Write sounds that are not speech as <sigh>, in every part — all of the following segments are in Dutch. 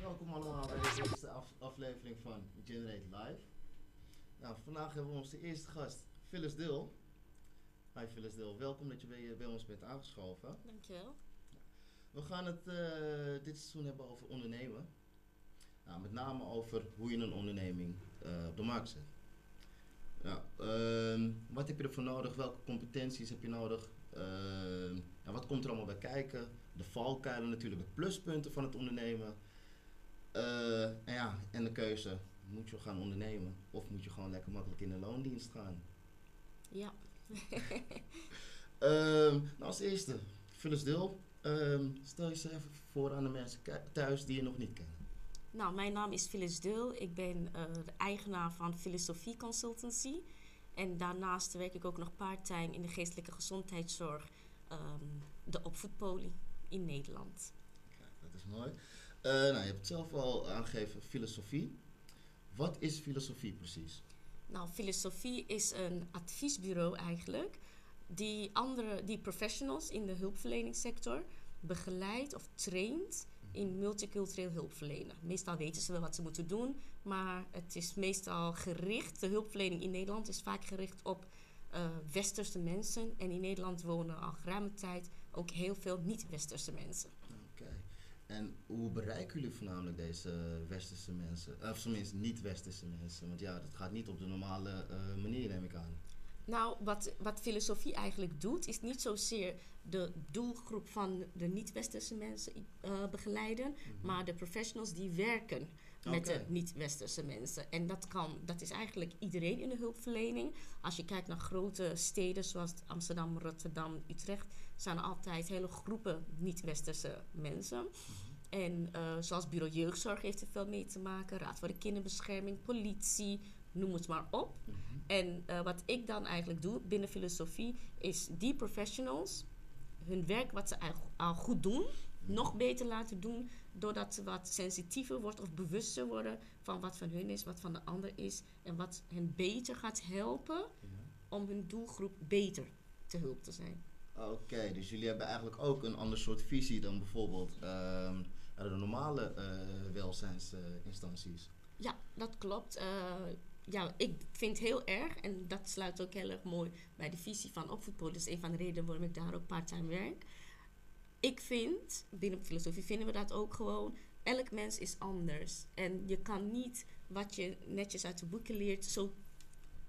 Welkom allemaal bij deze eerste af- aflevering van Generate Live. Nou, vandaag hebben we onze eerste gast, Phyllis Dil. Hi Phyllis Dil, welkom dat je bij, bij ons bent aangeschoven. Dankjewel. We gaan het eh, dit seizoen hebben over ondernemen. Nou, met name over hoe je een onderneming eh, op de markt zet. Nou, ehm, wat heb je ervoor nodig? Welke competenties heb je nodig? Ehm, nou, wat komt er allemaal bij kijken? De valkuilen natuurlijk, de pluspunten van het ondernemen. Eh, en ja, en de keuze. Moet je gaan ondernemen of moet je gewoon lekker makkelijk in de loondienst gaan? Ja. Ehm, nou, als eerste, Phyllis Dil. Ehm, stel jezelf voor aan de mensen thuis die je nog niet kennen. Nou, mijn naam is Phyllis Dul. Ik ben eh, de eigenaar van Filosofie Consultancy. En daarnaast werk ik ook nog part-time in de geestelijke gezondheidszorg, ehm, de opvoedpolie in Nederland. Kijk, dat is mooi. Eh, nou, je hebt het zelf al aangegeven, filosofie. Wat is filosofie precies? Nou, Filosofie is een adviesbureau eigenlijk, die andere, die professionals in de hulpverleningssector begeleidt of traint in multicultureel hulpverlenen. Meestal weten ze wel wat ze moeten doen, maar het is meestal gericht, de hulpverlening in Nederland is vaak gericht op eh, westerse mensen. En in Nederland wonen al geruime tijd ook heel veel niet-westerse mensen. Oké. En hoe bereiken jullie voornamelijk deze westerse mensen? Of tenminste niet-westerse mensen. Want ja, dat gaat niet op de normale eh, manier, neem ik aan. Nou, wat, wat filosofie eigenlijk doet, is niet zozeer de doelgroep van de niet-westerse mensen eh, begeleiden, maar de professionals die werken met de niet-westerse mensen. En dat, kan, dat is eigenlijk iedereen in de hulpverlening. Als je kijkt naar grote steden zoals Amsterdam, Rotterdam, Utrecht, zijn er altijd hele groepen niet-westerse mensen. En eh, zoals Bureau Jeugdzorg heeft er veel mee te maken, Raad voor de Kinderbescherming, politie, noem het maar op. En eh, wat ik dan eigenlijk doe binnen filosofie, is die professionals hun werk wat ze al, al goed doen, nog beter laten doen, doordat ze wat sensitiever wordt of bewuster worden van wat van hun is, wat van de ander is en wat hen beter gaat helpen om hun doelgroep beter te hulp te zijn. Oké, dus jullie hebben eigenlijk ook een ander soort visie dan bijvoorbeeld ehm, de normale eh welzijnsinstanties. Ja, dat klopt. Eh, ja, ik vind heel erg, en dat sluit ook heel erg mooi bij de visie van opvoedpolis. Dat is een van de redenen waarom ik daar ook part-time werk. Ik vind, binnen filosofie vinden we dat ook gewoon, elk mens is anders. En je kan niet wat je netjes uit de boeken leert zo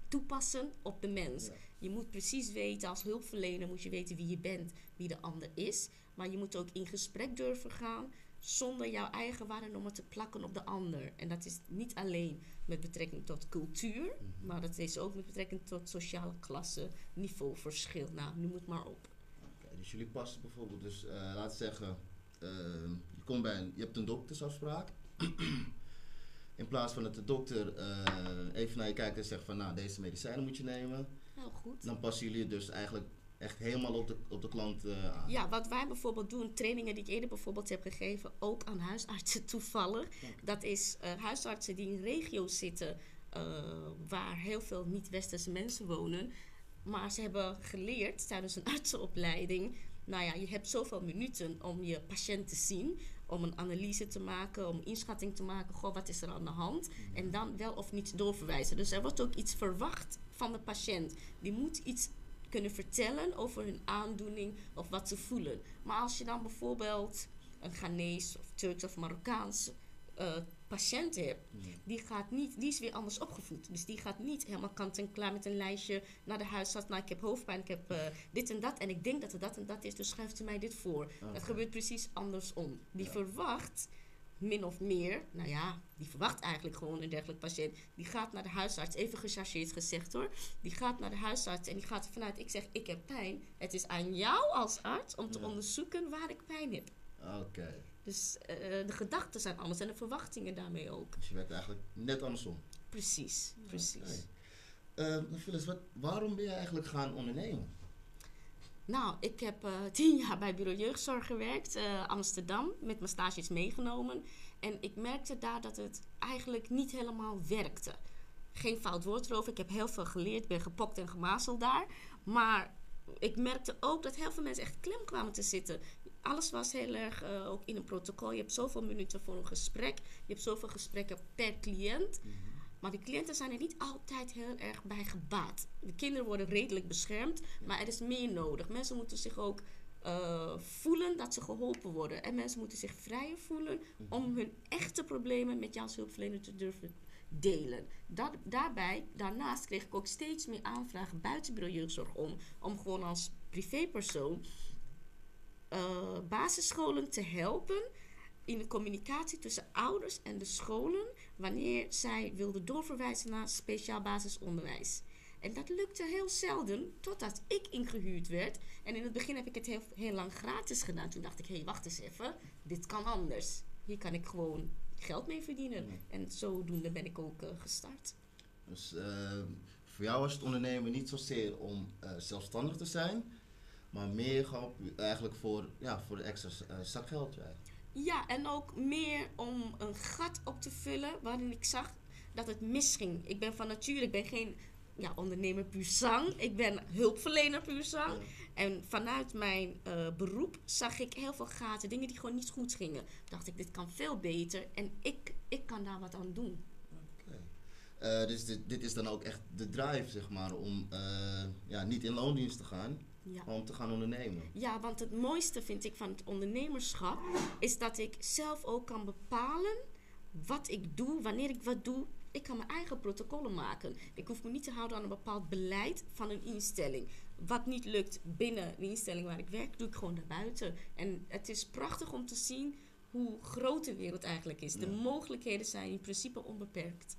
toepassen op de mens. Ja. Je moet precies weten, als hulpverlener moet je weten wie je bent, wie de ander is. Maar je moet ook in gesprek durven gaan zonder jouw eigen waardenormen te plakken op de ander. En dat is niet alleen met betrekking tot cultuur, maar dat is ook met betrekking tot sociale klasse, niveauverschil. Nou, noem het maar op. Dus jullie passen bijvoorbeeld, dus eh laten we zeggen, ehm, je, komt bij een, je hebt een doktersafspraak. <clears throat> In plaats van dat de dokter eh, even naar je kijkt en zegt van nou deze medicijnen moet je nemen, Heel goed. dan passen jullie het dus eigenlijk echt helemaal op de, op de klant eh, aan. Ja, wat wij bijvoorbeeld doen, trainingen die ik eerder bijvoorbeeld heb gegeven, ook aan huisartsen <laughs> toevallig. Dat is eh, huisartsen die in regio's zitten eh, waar heel veel niet-westerse mensen wonen. Maar ze hebben geleerd tijdens een <laughs> artsenopleiding. Nou ja, je hebt zoveel minuten om je patiënt te zien, om een analyse te maken, om inschatting te maken. Goh, wat is er aan de hand? En dan wel of niet doorverwijzen. Dus er wordt ook iets verwacht van de patiënt. Die moet iets kunnen vertellen over hun aandoening of wat ze voelen. Maar als je dan bijvoorbeeld een Ghanese of Turks of Marokkaans eh, patiënt hebt, die, gaat niet, die is weer anders opgevoed. Dus die gaat niet helemaal kant en klaar met een lijstje naar de huisarts. Nou, ik heb hoofdpijn, ik heb eh, dit en dat en ik denk dat het dat en dat is, dus schuift u mij dit voor. Oké. Dat gebeurt precies andersom. Die Ja. verwacht min of meer, nou ja, die verwacht eigenlijk gewoon een dergelijk patiënt. Die gaat naar de huisarts, even gechargeerd gezegd hoor. Die gaat naar de huisarts en die gaat vanuit, ik zeg, ik heb pijn. Het is aan jou als arts om te Ja. onderzoeken waar ik pijn heb. Oké. Dus eh, de gedachten zijn anders en de verwachtingen daarmee ook. Dus je werkt eigenlijk net andersom. Precies, precies. Oké. Eh, Phyllis, wat, waarom ben je eigenlijk gaan ondernemen? Nou, ik heb eh, tien jaar bij Bureau Jeugdzorg gewerkt, eh, Amsterdam, met mijn stages meegenomen. En ik merkte daar dat het eigenlijk niet helemaal werkte. Geen fout woord erover, ik heb heel veel geleerd, ben gepokt en gemazeld daar. Maar ik merkte ook dat heel veel mensen echt klem kwamen te zitten. Alles was heel erg eh, ook in een protocol. Je hebt zoveel minuten voor een gesprek. Je hebt zoveel gesprekken per cliënt. Maar de cliënten zijn er niet altijd heel erg bij gebaat. De kinderen worden redelijk beschermd, maar er is meer nodig. Mensen moeten zich ook eh, voelen dat ze geholpen worden. En mensen moeten zich vrijer voelen om hun echte problemen met jou als hulpverlener te durven delen. Dat, daarbij, daarnaast kreeg ik ook steeds meer aanvragen buiten bureau jeugdzorg om. Om gewoon als privépersoon eh, basisscholen te helpen in de communicatie tussen ouders en de scholen wanneer zij wilden doorverwijzen naar speciaal basisonderwijs. En dat lukte heel zelden, totdat ik ingehuurd werd. En in het begin heb ik het heel, heel lang gratis gedaan. Toen dacht ik, hé, hey, wacht eens even, dit kan anders. Hier kan ik gewoon geld mee verdienen. Ja. En zodoende ben ik ook eh, gestart. Dus eh, voor jou was het ondernemen niet zozeer om eh, zelfstandig te zijn, maar meer gewoon eigenlijk voor, ja, voor de extra eh, zakgeld. Ja. Ja, en ook meer om een gat op te vullen waarin ik zag dat het misging. Ik ben van nature, ik ben geen ja, ondernemer puur zang. Ik ben hulpverlener puur zang. Ja. En vanuit mijn eh, beroep zag ik heel veel gaten, dingen die gewoon niet goed gingen. Dacht ik, dit kan veel beter en ik, ik kan daar wat aan doen. Eh, dus dit, dit is dan ook echt de drive, zeg maar, om eh, ja, niet in loondienst te gaan, Ja. om te gaan ondernemen. Ja, want het mooiste vind ik van het ondernemerschap is dat ik zelf ook kan bepalen wat ik doe, wanneer ik wat doe. Ik kan mijn eigen protocollen maken. Ik hoef me niet te houden aan een bepaald beleid van een instelling. Wat niet lukt binnen de instelling waar ik werk, doe ik gewoon daarbuiten. En het is prachtig om te zien hoe groot de wereld eigenlijk is. De Ja. mogelijkheden zijn in principe onbeperkt.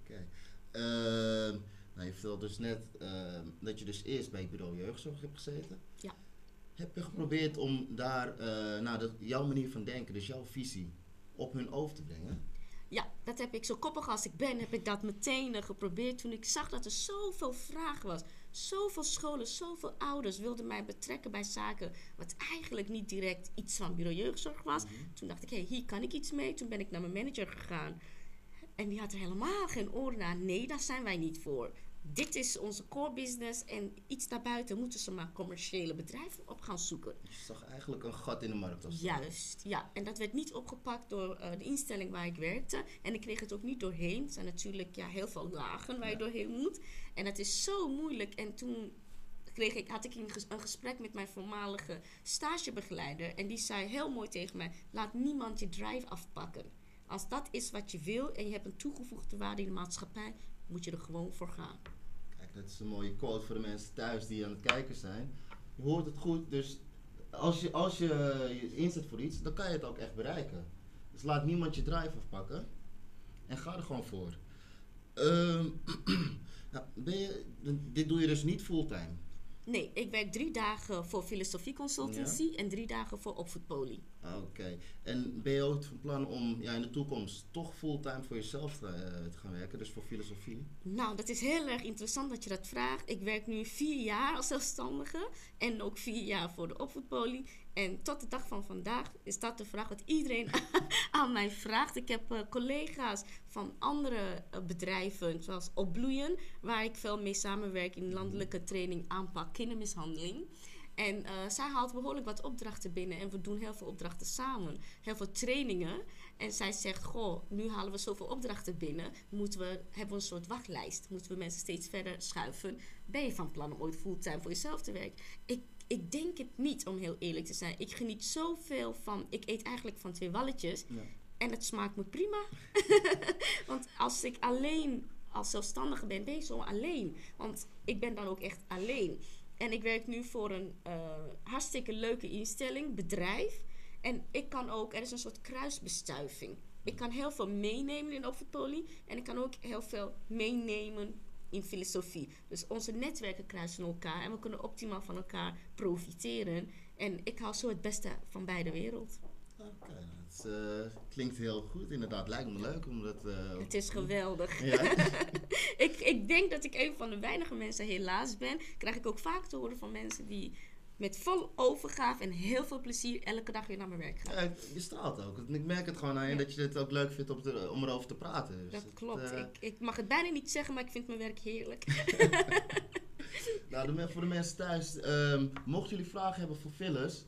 Oké. Ehm, nou, je vertelde dus net ehm, dat je dus eerst bij bureau jeugdzorg hebt gezeten. Ja. Heb je geprobeerd om daar eh, nou, dat, jouw manier van denken, dus jouw visie, op hun over te brengen? Ja, dat heb ik zo koppig als ik ben, heb ik dat meteen eh, geprobeerd toen ik zag dat er zoveel vraag was. Zoveel scholen, zoveel ouders wilden mij betrekken bij zaken wat eigenlijk niet direct iets van bureau jeugdzorg was. Toen dacht ik, hé, hey, hier kan ik iets mee. Toen ben ik naar mijn manager gegaan. En die had er helemaal geen oren naar. Nee, daar zijn wij niet voor. Dit is onze core business en iets daarbuiten moeten ze maar commerciële bedrijven op gaan zoeken. Dus je zag eigenlijk een gat in de markt. Als Juist, ja. En dat werd niet opgepakt door eh, de instelling waar ik werkte. En ik kreeg het ook niet doorheen. Er zijn natuurlijk ja, heel veel lagen waar je doorheen moet. En het is zo moeilijk. En toen kreeg ik, had ik een, ges- een gesprek met mijn voormalige stagebegeleider. En die zei heel mooi tegen mij: laat niemand je drive afpakken. Als dat is wat je wil en je hebt een toegevoegde waarde in de maatschappij, moet je er gewoon voor gaan. Kijk, dat is een mooie quote voor de mensen thuis die aan het kijken zijn. Je hoort het goed, dus als je als je, je inzet voor iets, dan kan je het ook echt bereiken. Dus laat niemand je drive afpakken en ga er gewoon voor. Ehm, <clears throat> ben je, dit doe je dus niet fulltime. Nee, ik werk drie dagen voor filosofie consultancy en drie dagen voor opvoedpolie. Ah, Oké. En ben je ook van plan om ja, in de toekomst toch fulltime voor jezelf te, eh, te gaan werken, dus voor filosofie? Nou, dat is heel erg interessant dat je dat vraagt. Ik werk nu vier jaar als zelfstandige en ook vier jaar voor de opvoedpolie. En tot de dag van vandaag is dat de vraag wat iedereen <laughs> aan mij vraagt. Ik heb eh, collega's van andere eh, bedrijven, zoals Opbloeien, waar ik veel mee samenwerk in landelijke training aanpak kindermishandeling. En eh, zij haalt behoorlijk wat opdrachten binnen en we doen heel veel opdrachten samen. Heel veel trainingen. En zij zegt, goh, nu halen we zoveel opdrachten binnen. Moeten we, hebben we een soort wachtlijst. Moeten we mensen steeds verder schuiven. Ben je van plan om ooit fulltime voor jezelf te werken? Ik, ik denk het niet, om heel eerlijk te zijn. Ik geniet zoveel van... Ik eet eigenlijk van twee walletjes. Ja. En het smaakt me prima. <laughs> Want als ik alleen als zelfstandige ben, ben je zo alleen. Want ik ben dan ook echt alleen. En ik werk nu voor een eh, hartstikke leuke instelling, bedrijf. En ik kan ook, er is een soort kruisbestuiving. Ik kan heel veel meenemen in opvoedpolie en ik kan ook heel veel meenemen in filosofie. Dus onze netwerken kruisen elkaar en we kunnen optimaal van elkaar profiteren. En ik haal zo het beste van beide werelden. Oké, het eh, klinkt heel goed. Inderdaad, lijkt me leuk om dat... eh, Het is geweldig. Ja? <laughs> ik, ik denk dat ik een van de weinige mensen helaas ben. Krijg ik ook vaak te horen van mensen die met vol overgave en heel veel plezier elke dag weer naar mijn werk gaan. Ja, je straalt ook. Ik merk het gewoon aan je Ja. dat je het ook leuk vindt om, te- om erover te praten. Dus Dat klopt. eh, ik, ik mag het bijna niet zeggen, maar ik vind mijn werk heerlijk. <laughs> Nou, de, voor de mensen thuis, ehm, mochten jullie vragen hebben voor fillers,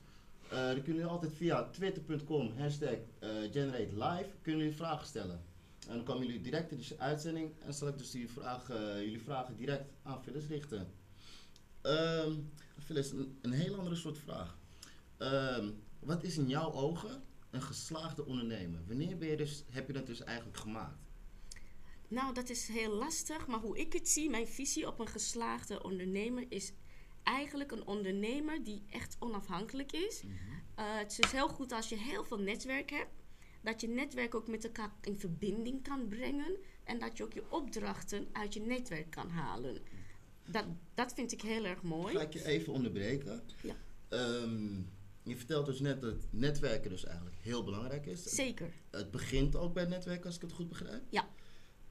eh, dan kunnen jullie altijd via twitter.com hashtag eh, generate live kunnen jullie vragen stellen. En dan komen jullie direct in de uitzending en zal ik dus jullie vragen, jullie vragen direct aan fillers richten. Ehm Phyllis, een, een heel andere soort vraag. Ehm, wat is in jouw ogen een geslaagde ondernemer? Wanneer ben je dus, heb je dat dus eigenlijk gemaakt? Nou, dat is heel lastig, maar hoe ik het zie, mijn visie op een geslaagde ondernemer is eigenlijk een ondernemer die echt onafhankelijk is. Eh, het is dus heel goed als je heel veel netwerk hebt, dat je netwerk ook met elkaar in verbinding kan brengen en dat je ook je opdrachten uit je netwerk kan halen. Dat, dat vind ik heel erg mooi. Ga ik je even onderbreken? Ja. Ehm, je vertelt dus net dat netwerken dus eigenlijk heel belangrijk is. Zeker. Het begint ook bij netwerken, als ik het goed begrijp. Ja.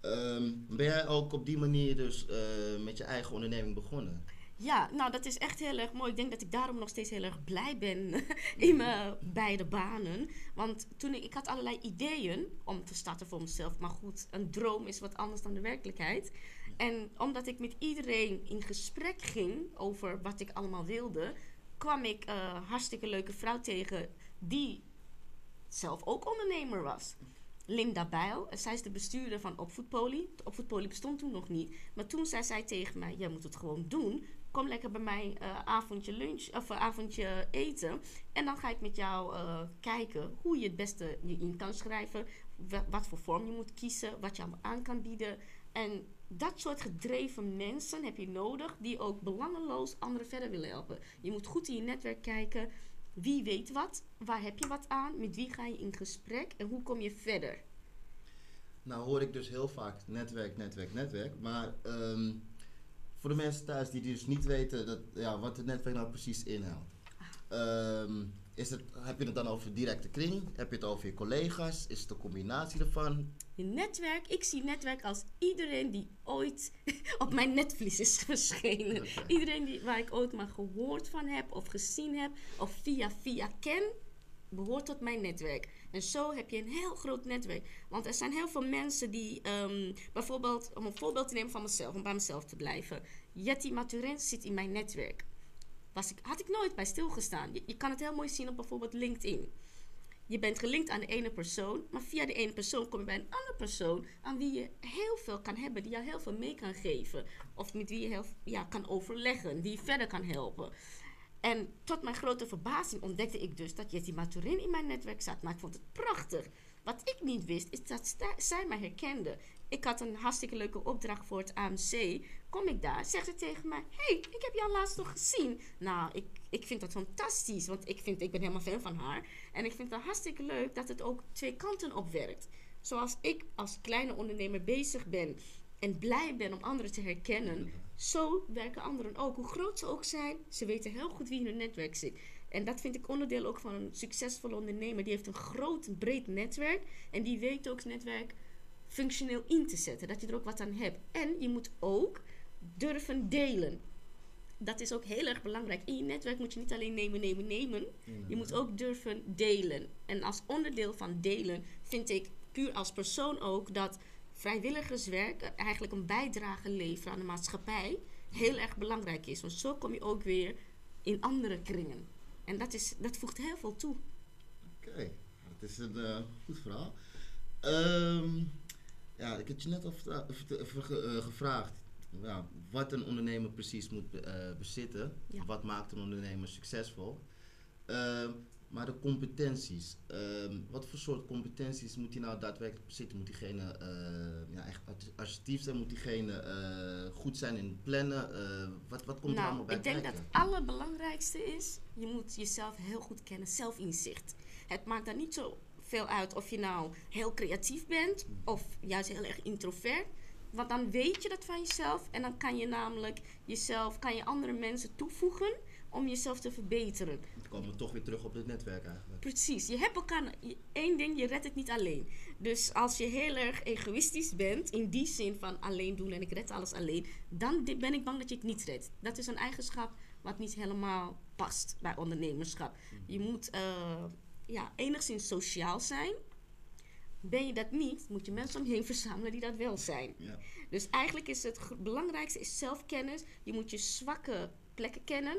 Ehm, ben jij ook op die manier dus eh, met je eigen onderneming begonnen? Ja, nou dat is echt heel erg mooi. Ik denk dat ik daarom nog steeds heel erg blij ben <laughs> in mijn beide banen. Want toen ik, ik had allerlei ideeën om te starten voor mezelf. Maar goed, een droom is wat anders dan de werkelijkheid. En omdat ik met iedereen in gesprek ging over wat ik allemaal wilde, kwam ik een hartstikke leuke vrouw tegen die zelf ook ondernemer was. Linda Bijl, en zij is de bestuurder van Opvoedpolie. De Opvoedpolie bestond toen nog niet. Maar toen zei zij tegen mij, jij moet het gewoon doen. Kom lekker bij mij eh, avondje lunch of eh, avondje eten. En dan ga ik met jou eh, kijken hoe je het beste je in kan schrijven. wa- Wat voor vorm je moet kiezen, wat je aan kan bieden. En dat soort gedreven mensen heb je nodig die ook belangeloos anderen verder willen helpen. Je moet goed in je netwerk kijken. Wie weet wat? Waar heb je wat aan? Met wie ga je in gesprek? En hoe kom je verder? Nou hoor ik dus heel vaak netwerk, netwerk, netwerk. Maar ehm, voor de mensen thuis die dus niet weten dat, ja, wat het netwerk nou precies inhoudt. Ehm, is het, heb je het dan over directe kring? Heb je het over je collega's? Is het een combinatie daarvan? Je netwerk, ik zie netwerk als iedereen die ooit <laughs> op mijn netvlies is verschenen. Iedereen die, waar ik ooit maar gehoord van heb of gezien heb of via via ken, behoort tot mijn netwerk. En zo heb je een heel groot netwerk. Want er zijn heel veel mensen die, ehm, bijvoorbeeld, om een voorbeeld te nemen van mezelf, om bij mezelf te blijven. Jetty Maturin zit in mijn netwerk. Was ik, had ik nooit bij stilgestaan. Je, je kan het heel mooi zien op bijvoorbeeld LinkedIn. Je bent gelinkt aan de ene persoon, maar via de ene persoon kom je bij een andere persoon aan wie je heel veel kan hebben, die jou heel veel mee kan geven. Of met wie je heel, ja, kan overleggen, die je verder kan helpen. En tot mijn grote verbazing ontdekte ik dus dat Jetty Maturin in mijn netwerk zat. Maar ik vond het prachtig. Wat ik niet wist, is dat zij mij herkende. Ik had een hartstikke leuke opdracht voor het AMC. Kom ik daar, zegt ze tegen mij: hey, ik heb jou laatst nog gezien. Nou, ik, ik vind dat fantastisch, want ik, vind, ik ben helemaal fan van haar. En ik vind het hartstikke leuk dat het ook twee kanten op werkt. Zoals ik als kleine ondernemer bezig ben en blij ben om anderen te herkennen, zo werken anderen ook. Hoe groot ze ook zijn, ze weten heel goed wie in hun netwerk zit. En dat vind ik onderdeel ook van een succesvolle ondernemer. Die heeft een groot, breed netwerk. En die weet ook het netwerk functioneel in te zetten. Dat je er ook wat aan hebt. En je moet ook durven delen. Dat is ook heel erg belangrijk. In je netwerk moet je niet alleen nemen, nemen, nemen. Je moet ook durven delen. En als onderdeel van delen vind ik puur als persoon ook dat vrijwilligerswerk eigenlijk een bijdrage leveren aan de maatschappij heel erg belangrijk is. Want zo kom je ook weer in andere kringen. En dat, is, dat voegt heel veel toe. Oké, dat is een eh, goed verhaal. Ehm, ja, ik had je net al eh, gevraagd ja, wat een ondernemer precies moet eh, bezitten. Ja. Wat maakt een ondernemer succesvol? Ehm, Maar de competenties, ehm, wat voor soort competenties moet hij nou daadwerkelijk bezitten? Moet diegene uh, ja, echt assertief zijn? Moet diegene goed zijn in plannen? Wat, wat komt nou, er allemaal bij Ik denk dat het allerbelangrijkste is, je moet jezelf heel goed kennen, zelfinzicht. Het maakt daar niet zo veel uit of je nou heel creatief bent of juist heel erg introvert. Want dan weet je dat van jezelf en dan kan je namelijk jezelf, kan je andere mensen toevoegen om jezelf te verbeteren. Dan komen we toch weer terug op het netwerk eigenlijk. Precies, je hebt elkaar, één ding, je redt het niet alleen. Dus als je heel erg egoïstisch bent, in die zin van alleen doen en ik red alles alleen, dan ben ik bang dat je het niet redt. Dat is een eigenschap wat niet helemaal past bij ondernemerschap. Je moet uh, ja, enigszins sociaal zijn. Ben je dat niet, moet je mensen om je heen verzamelen die dat wel zijn. Ja. Dus eigenlijk is het belangrijkste is zelfkennis. Je moet je zwakke plekken kennen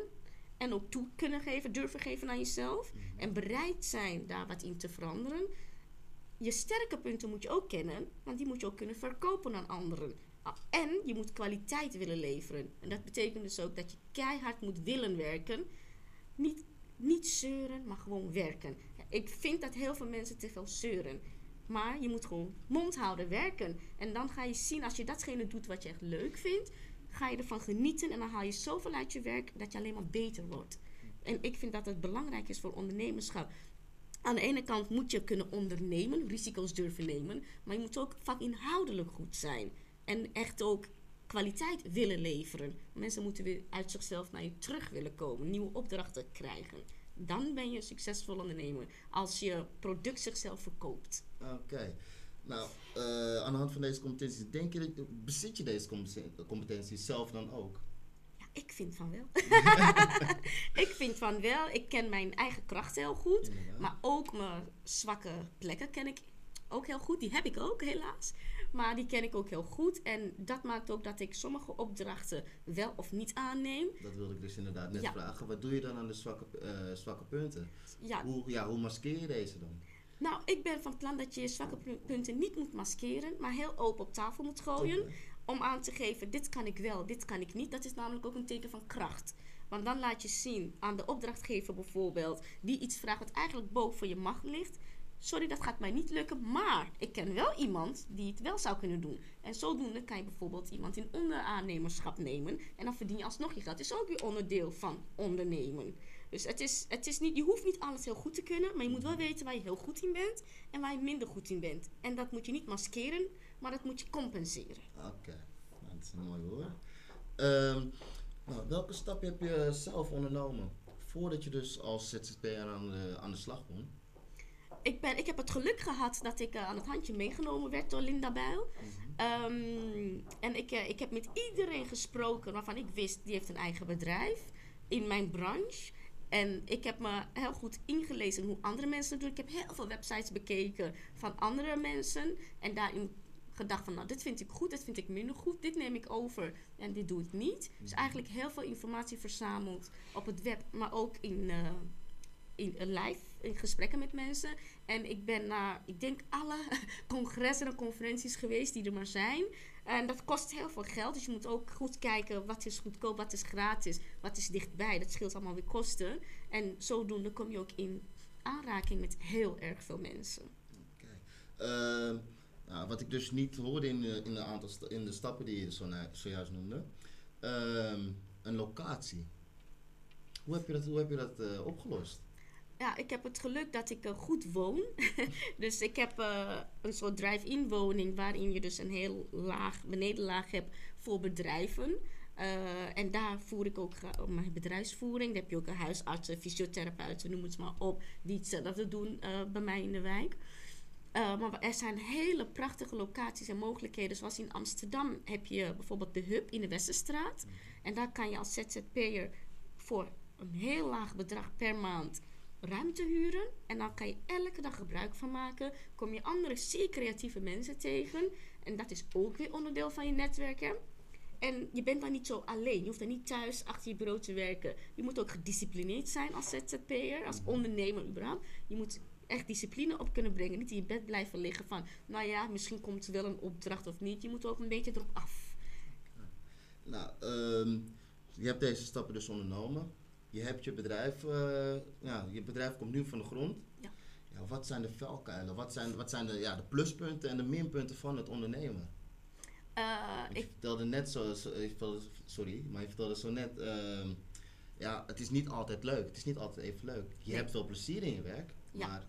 en ook toe kunnen geven, durven geven aan jezelf. Mhm. En bereid zijn daar wat in te veranderen. Je sterke punten moet je ook kennen, want die moet je ook kunnen verkopen aan anderen. En je moet kwaliteit willen leveren. En dat betekent dus ook dat je keihard moet willen werken. Niet, niet zeuren, maar gewoon werken. Ik vind dat heel veel mensen te veel zeuren. Maar je moet gewoon mond houden, werken. En dan ga je zien, als je datgene doet wat je echt leuk vindt, ga je ervan genieten en dan haal je zoveel uit je werk dat je alleen maar beter wordt. En ik vind dat het belangrijk is voor ondernemerschap. Aan de ene kant moet je kunnen ondernemen, risico's durven nemen, maar je moet ook vakinhoudelijk goed zijn. En echt ook kwaliteit willen leveren. Mensen moeten weer uit zichzelf naar je terug willen komen, nieuwe opdrachten krijgen. Dan ben je een succesvol ondernemer als je product zichzelf verkoopt. Oké. Nou, uh, aan de hand van deze competenties, denk je, bezit je deze competenties zelf dan ook? Ja, ik vind van wel. <laughs> ik vind van wel. Ik ken mijn eigen krachten heel goed. Maar ook mijn zwakke plekken ken ik ook heel goed. Die heb ik ook, helaas. Maar die ken ik ook heel goed. En dat maakt ook dat ik sommige opdrachten wel of niet aanneem. Dat wilde ik dus inderdaad net vragen. Wat doe je dan aan de zwakke, uh, zwakke punten? Ja. Hoe, ja, hoe maskeer je deze dan? Nou, ik ben van plan dat je je zwakke punten niet moet maskeren, maar heel open op tafel moet gooien. Om aan te geven, dit kan ik wel, dit kan ik niet. Dat is namelijk ook een teken van kracht. Want dan laat je zien aan de opdrachtgever bijvoorbeeld, die iets vraagt wat eigenlijk boven je macht ligt. Sorry, dat gaat mij niet lukken, maar ik ken wel iemand die het wel zou kunnen doen. En zodoende kan je bijvoorbeeld iemand in onderaannemerschap nemen. En dan verdien je alsnog je geld. Dat is ook weer onderdeel van ondernemen. Dus het is, het is niet, je hoeft niet alles heel goed te kunnen, maar je moet wel weten waar je heel goed in bent en waar je minder goed in bent. En dat moet je niet maskeren, maar dat moet je compenseren. Oké, nou, dat is mooi hoor. Um, nou, welke stap heb je zelf ondernomen voordat je dus als ZZP'er aan de, aan de slag kon? Ik, ben, ik heb het geluk gehad dat ik uh, aan het handje meegenomen werd door Linda Bijl. Mm um, en ik, uh, ik heb met iedereen gesproken waarvan ik wist, die heeft een eigen bedrijf in mijn branche. En ik heb me heel goed ingelezen hoe andere mensen het doen. Ik heb heel veel websites bekeken van andere mensen. En daarin gedacht van, nou, dit vind ik goed, dit vind ik minder goed. Dit neem ik over en dit doe ik niet. Dus mhm. eigenlijk heel veel informatie verzameld op het web, maar ook in, uh, in live, in gesprekken met mensen. En ik ben naar, ik denk, alle <laughs> congressen en conferenties geweest die er maar zijn. En dat kost heel veel geld. Dus je moet ook goed kijken wat is goedkoop, wat is gratis, wat is dichtbij. Dat scheelt allemaal weer kosten. En zodoende kom je ook in aanraking met heel erg veel mensen. Ehm, nou, wat ik dus niet hoorde in de, in de, aantal in de stappen die je zo, zojuist noemde. Ehm, een locatie. Hoe heb je dat, hoe heb je dat uh, opgelost? Ja, ik heb het geluk dat ik uh, goed woon. <laughs> dus ik heb uh, een soort drive-in woning waarin je dus een heel laag benedenlaag hebt voor bedrijven. Uh, en daar voer ik ook mijn bedrijfsvoering. Daar heb je ook een huisartsen, fysiotherapeuten, noem het maar op, die hetzelfde doen bij mij in de wijk. maar er zijn hele prachtige locaties en mogelijkheden. Zoals in Amsterdam heb je bijvoorbeeld de Hub in de Westerstraat. Mhm. En daar kan je als ZZP'er voor een heel laag bedrag per maand ruimte huren. En dan kan je elke dag gebruik van maken. Kom je andere zeer creatieve mensen tegen. En dat is ook weer onderdeel van je netwerken. En je bent dan niet zo alleen. Je hoeft dan niet thuis achter je bureau te werken. Je moet ook gedisciplineerd zijn als ZZP'er, als mhm. ondernemer überhaupt. Je moet echt discipline op kunnen brengen. Niet in je bed blijven liggen van, nou ja, misschien komt er wel een opdracht of niet. Je moet ook een beetje erop af. Nou, um, je hebt deze stappen dus ondernomen. Je hebt je bedrijf, eh, ja, je bedrijf komt nu van de grond. Ja. Ja, wat zijn de valkuilen? Wat zijn, wat zijn de, ja, de pluspunten en de minpunten van het ondernemen? Eh, je ik, vertelde net zo, zo- je vertelde- sorry, maar je vertelde zo net, ehm, ja, het is niet altijd leuk. Het is niet altijd even leuk. Je Nee. hebt wel plezier in je werk, Ja. maar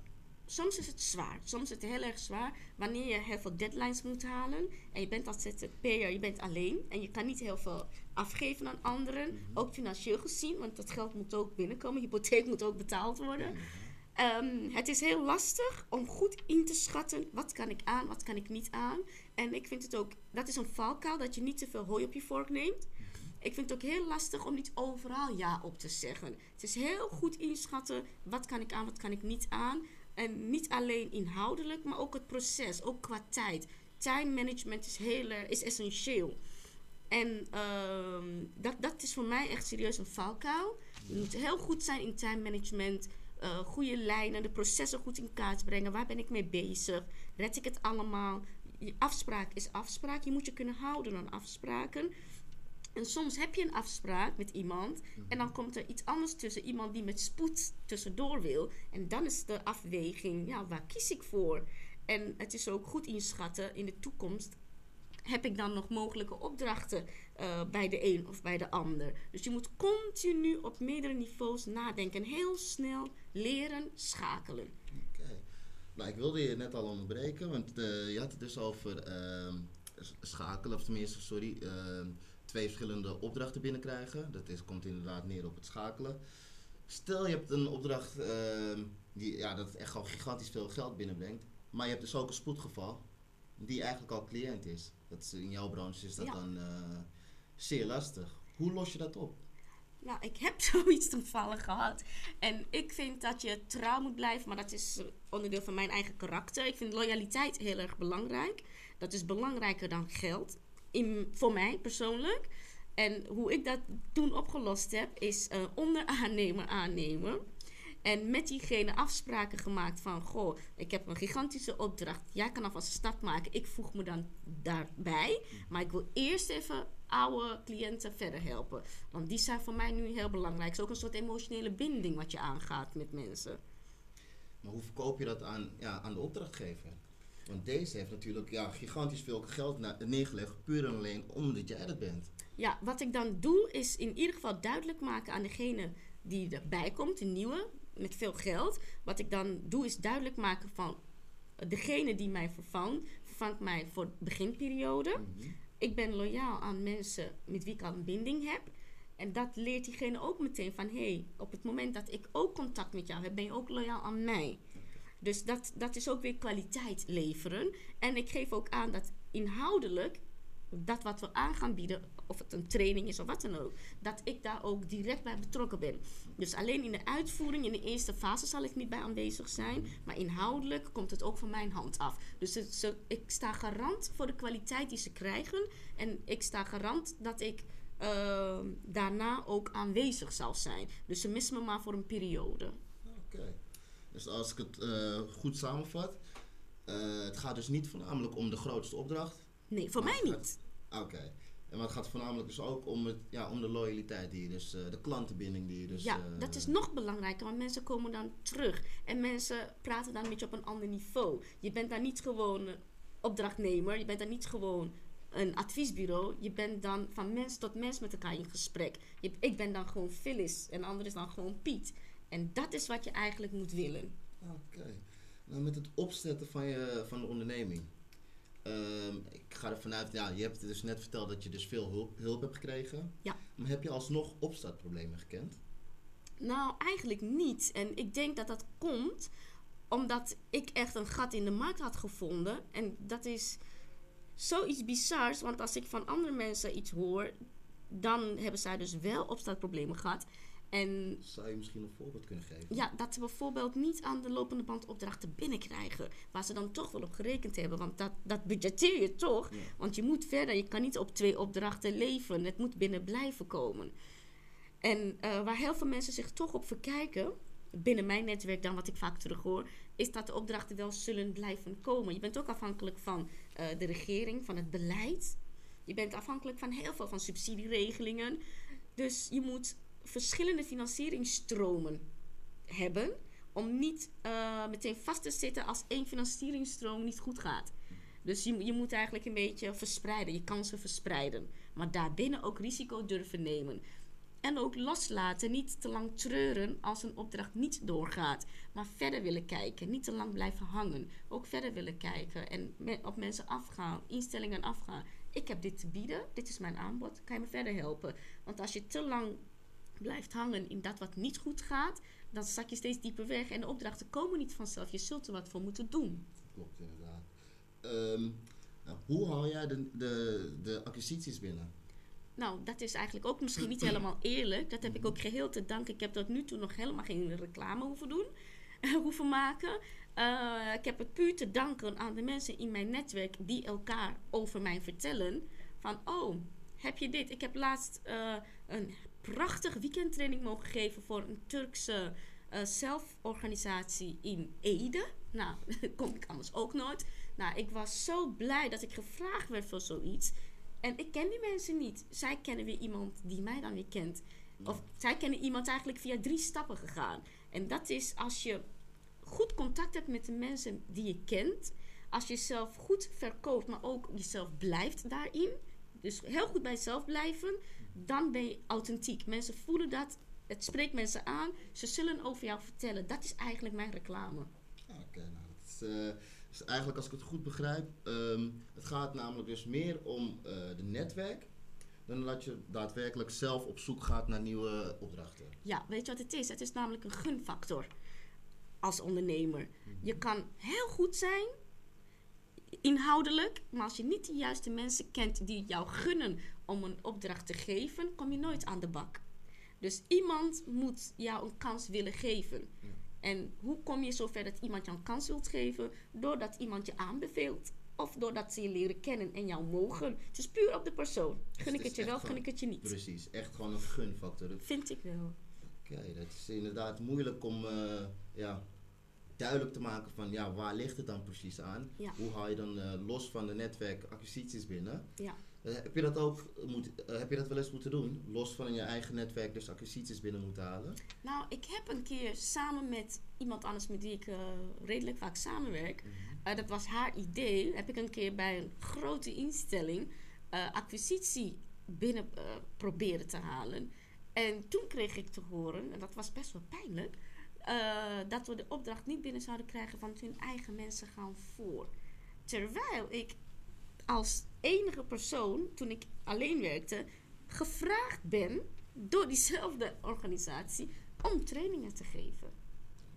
soms is het zwaar. Soms is het heel erg zwaar wanneer je heel veel deadlines moet halen. En je bent als ZZP'er, je bent alleen. En je kan niet heel veel afgeven aan anderen. Mhm. Ook financieel gezien, want dat geld moet ook binnenkomen. Hypotheek moet ook betaald worden. Mhm. Ehm, het is heel lastig om goed in te schatten wat kan ik aan, wat kan ik niet aan. En ik vind het ook, dat is een valkuil, dat je niet te veel hooi op je vork neemt. Ik vind het ook heel lastig om niet overal ja op te zeggen. Het is heel goed inschatten wat kan ik aan, wat kan ik niet aan. En niet alleen inhoudelijk, maar ook het proces, ook qua tijd. Time management is, heel, erg- is essentieel. En ehm, dat, dat is voor mij echt serieus een valkuil. Je moet heel goed zijn in time management. eh, goede lijnen, de processen goed in kaart brengen. Waar ben ik mee bezig? Red ik het allemaal? Je afspraak is afspraak. Je moet je kunnen houden aan afspraken. En soms heb je een afspraak met iemand en dan komt er iets anders tussen. Iemand die met spoed tussendoor wil. En dan is de afweging, ja, waar kies ik voor? En het is ook goed inschatten in de toekomst. Heb ik dan nog mogelijke opdrachten eh, bij de een of bij de ander? Dus je moet continu op meerdere niveaus nadenken. En heel snel leren schakelen. Oké. Nou, ik wilde je net al onderbreken, want eh, je had het dus over ehm, schakelen, of tenminste, sorry, ehm, twee verschillende opdrachten binnenkrijgen. Dat is, komt inderdaad neer op het schakelen. Stel je hebt een opdracht ehm, die ja, dat echt al gigantisch veel geld binnenbrengt, maar je hebt dus ook een spoedgeval die eigenlijk al cliënt is. Dat is in jouw branche is dat Ja. dan eh, zeer lastig. Hoe los je dat op? Nou, ik heb <laughs> zoiets toevallig gehad. En ik vind dat je trouw moet blijven, maar dat is eh, onderdeel van mijn eigen karakter. Ik vind loyaliteit heel erg belangrijk. Dat is belangrijker dan geld. In, voor mij persoonlijk. En hoe ik dat toen opgelost heb, is eh onderaannemer aannemen. En met diegene afspraken gemaakt van, goh, ik heb een gigantische opdracht. Jij kan alvast een stap maken. Ik voeg me dan daarbij. Maar ik wil eerst even oude cliënten verder helpen. Want die zijn voor mij nu heel belangrijk. Het is ook een soort emotionele binding wat je aangaat met mensen. Maar hoe verkoop je dat aan, ja, aan de opdrachtgever? Want deze heeft natuurlijk ja, gigantisch veel geld neergelegd, puur en alleen omdat jij dat bent. Ja, wat ik dan doe is in ieder geval duidelijk maken aan degene die erbij komt, de nieuwe, met veel geld. Wat ik dan doe is duidelijk maken van eh, degene die mij vervangt, vervangt mij voor de beginperiode. Ik ben loyaal aan mensen met wie ik al een binding heb. En dat leert diegene ook meteen van... hé, hey, op het moment dat ik ook contact met jou heb... ben je ook loyaal aan mij. Dus dat, dat is ook weer kwaliteit leveren. En ik geef ook aan dat inhoudelijk... dat wat we aan gaan bieden... of het een training is of wat dan ook... dat ik daar ook direct bij betrokken ben. Dus alleen in de uitvoering, in de eerste fase... zal ik niet bij aanwezig zijn. Maar inhoudelijk komt het ook van mijn hand af. Dus ik sta garant voor de kwaliteit die ze krijgen... en ik sta garant dat ik uh, daarna ook aanwezig zal zijn. Dus ze missen me maar voor een periode. Dus als ik het uh, goed samenvat, uh, het gaat dus niet voornamelijk om de grootste opdracht. Nee, voor mij niet. Oké. Okay. En maar het gaat voornamelijk dus ook om, het, ja, om de loyaliteit die je dus, uh, de klantenbinding die je dus... Ja, dat is nog belangrijker, want mensen komen dan terug. En mensen praten dan met je op een ander niveau. Je bent dan niet gewoon opdrachtnemer, je bent dan niet gewoon een adviesbureau. Je bent dan van mens tot mens met elkaar in gesprek. Je, ik ben dan gewoon Phyllis en de ander is dan gewoon Piet. En dat is wat je eigenlijk moet willen. Oké. Okay. Nou, met het opzetten van, je, van de onderneming. Um, ik ga er vanuit, ja, je hebt dus net verteld dat je dus veel hulp, hulp hebt gekregen. Ja. Maar heb je alsnog opstartproblemen gekend? Nou, eigenlijk niet. En ik denk dat dat komt omdat ik echt een gat in de markt had gevonden. En dat is zoiets bizars, want als ik van andere mensen iets hoor, dan hebben zij dus wel opstartproblemen gehad. En Zou je misschien een voorbeeld kunnen geven? Ja, dat ze bijvoorbeeld niet aan de lopende band opdrachten binnenkrijgen. Waar ze dan toch wel op gerekend hebben. Want dat, dat budgetteer je toch. Ja. Want je moet verder. Je kan niet op twee opdrachten leven. Het moet binnen blijven komen. En uh, waar heel veel mensen zich toch op verkijken. Binnen mijn netwerk dan, wat ik vaak terug hoor. Is dat de opdrachten wel zullen blijven komen. Je bent ook afhankelijk van uh, de regering, van het beleid. Je bent afhankelijk van heel veel van subsidieregelingen. Dus je moet verschillende financieringsstromen hebben. Om niet uh, meteen vast te zitten als één financieringsstroom niet goed gaat. Dus je, je moet eigenlijk een beetje verspreiden, je kansen verspreiden. Maar daarbinnen ook risico durven nemen. En ook loslaten, niet te lang treuren als een opdracht niet doorgaat. Maar verder willen kijken, niet te lang blijven hangen. Ook verder willen kijken en op mensen afgaan, instellingen afgaan. Ik heb dit te bieden, dit is mijn aanbod, kan je me verder helpen? Want als je te lang blijft hangen in dat wat niet goed gaat, dan zak je steeds dieper weg en de opdrachten komen niet vanzelf. Je zult er wat voor moeten doen. Klopt, inderdaad. Ehm, nou, hoe haal jij de, de, de acquisities binnen? Nou, dat is eigenlijk ook misschien niet helemaal eerlijk. Dat heb ik ook geheel te danken. Ik heb tot nu toe nog helemaal geen reclame hoeven doen, <laughs> hoeven maken. Uh, ik heb het puur te danken aan de mensen in mijn netwerk die elkaar over mij vertellen. Van, oh, heb je dit? Ik heb laatst uh, een prachtige weekendtraining mogen geven voor een Turkse uh, zelforganisatie in Ede. Nou, dat <laughs> kom ik anders ook nooit. Nou, ik was zo blij dat ik gevraagd werd voor zoiets. En ik ken die mensen niet. Zij kennen weer iemand die mij dan weer kent. Of zij kennen iemand eigenlijk via drie stappen gegaan. En dat is als je goed contact hebt met de mensen die je kent. Als je jezelf goed verkoopt, maar ook jezelf blijft daarin. Dus heel goed bij jezelf blijven. Dan ben je authentiek. Mensen voelen dat. Het spreekt mensen aan. Ze zullen over jou vertellen. Dat is eigenlijk mijn reclame. Oké, nou, dat is... Uh dus eigenlijk, als ik het goed begrijp, um, het gaat namelijk dus meer om uh, de netwerk dan dat je daadwerkelijk zelf op zoek gaat naar nieuwe opdrachten. Ja, weet je wat het is? Het is namelijk een gunfactor als ondernemer. Je mhm. kan heel goed zijn inhoudelijk, maar als je niet de juiste mensen kent die jou gunnen om een opdracht te geven, kom je nooit aan de bak. Dus iemand moet jou een kans willen geven. En hoe kom je zover dat iemand jou een kans wilt geven? Doordat iemand je aanbeveelt. Of doordat ze je leren kennen en jou mogen. Het is puur op de persoon. Dus gun ik het je wel, gun ik het je niet. Precies, echt gewoon een gunfactor. Vind ik wel. Oké, dat is inderdaad moeilijk om uh, ja, duidelijk te maken van ja, waar ligt het dan precies aan? Hoe haal je dan uh, los van de netwerk acquisities binnen? Ja. Uh, heb je dat ook moet, heb je dat wel eens moeten doen? Los van in je eigen netwerk dus acquisities binnen moeten halen? Nou, ik heb een keer samen met iemand anders met die ik redelijk vaak samenwerk. Mhm. dat was haar idee. Heb ik een keer bij een grote instelling acquisitie binnen proberen te halen. En toen kreeg ik te horen, en dat was best wel pijnlijk dat we de opdracht niet binnen zouden krijgen, want hun eigen mensen gaan voor. Terwijl ik als enige persoon, toen ik alleen werkte, gevraagd ben door diezelfde organisatie om trainingen te geven.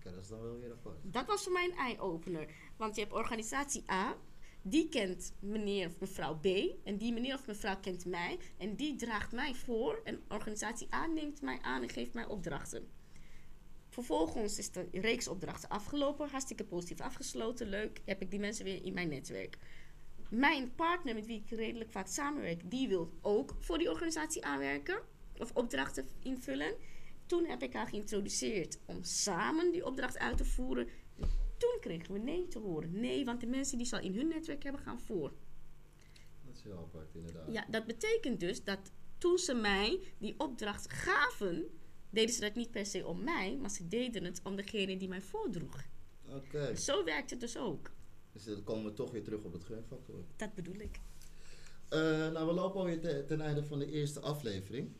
Dat is dan wel weer apart. Dat was voor mij een eye-opener. Want je hebt organisatie A, die kent meneer of mevrouw B. En die meneer of mevrouw kent mij. En die draagt mij voor. En organisatie A neemt mij aan en geeft mij opdrachten. Vervolgens is de reeks opdrachten afgelopen, hartstikke positief afgesloten, leuk. Heb ik die mensen weer in mijn netwerk. Mijn partner, met wie ik redelijk vaak samenwerk, die wil ook voor die organisatie aanwerken of opdrachten invullen. Toen heb ik haar geïntroduceerd om samen die opdracht uit te voeren. toen kregen we nee te horen. Nee, want de mensen die ze al in hun netwerk hebben, gaan voor. Dat is heel apart, inderdaad. Ja, dat betekent dus dat toen ze mij die opdracht gaven, deden ze dat niet per se om mij, maar ze deden het om degene die mij voordroeg. Oké. Zo werkt het dus ook. Dus dan komen we toch weer terug op het gunfactor. Dat bedoel ik. Uh, nou, we lopen alweer ten einde van de eerste aflevering.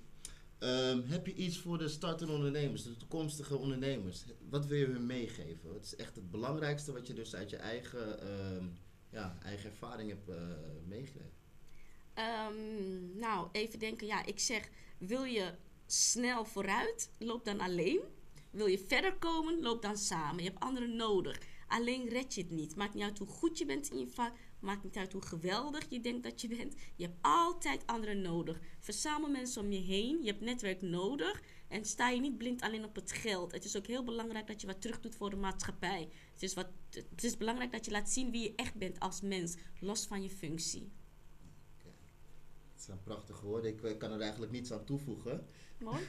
Um, heb je iets voor de startende ondernemers, de toekomstige ondernemers? Wat wil je hun meegeven? Wat is echt het belangrijkste wat je dus uit je eigen, uh, ja, eigen ervaring hebt uh, meegegeven? Um, nou, even denken. Ja, ik zeg, wil je snel vooruit, loop dan alleen. Wil je verder komen, loop dan samen. Je hebt anderen nodig. Alleen red je het niet. Maakt niet uit hoe goed je bent in je vak. Maakt niet uit hoe geweldig je denkt dat je bent. Je hebt altijd anderen nodig. Verzamel mensen om je heen. Je hebt netwerk nodig. En sta je niet blind alleen op het geld. Het is ook heel belangrijk dat je wat terug doet voor de maatschappij. Het is, wat, het is belangrijk dat je laat zien wie je echt bent als mens. Los van je functie. Okay. Het zijn prachtige woorden. Ik kan er eigenlijk niets aan toevoegen. Mooi.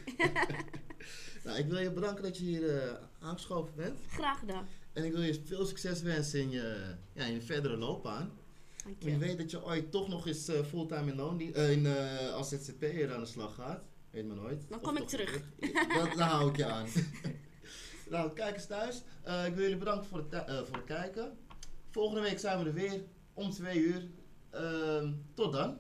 <laughs> nou, ik wil je bedanken dat je hier uh, aangeschoven bent. Graag gedaan. En ik wil je veel succes wensen in je, ja, in je verdere loopbaan. Dank je. je weet dat je ooit toch nog eens uh, fulltime in loon, uh, in, als ZZP'er aan de slag gaat. Weet maar nooit. Dan Of kom ik terug. Dat, daar hou ik je aan. <laughs> nou, kijkers thuis. eh, ik wil jullie bedanken voor het, eh, voor het kijken. Volgende week zijn we er weer om twee uur. Ehm, tot dan.